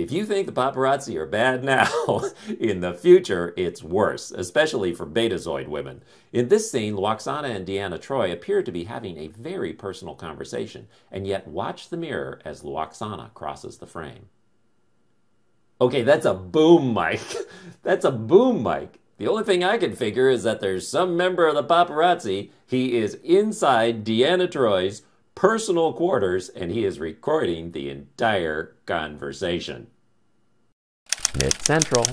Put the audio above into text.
If you think the paparazzi are bad now, in the future it's worse, especially for Betazoid women. In this scene, Lwaxana and Deanna Troi appear to be having a very personal conversation, and yet watch the mirror as Lwaxana crosses the frame. Okay, that's a boom mic. That's a boom mic. The only thing I can figure is that there's some member of the paparazzi. He is inside Deanna Troi's personal quarters and he is recording the entire conversation. Nit Central.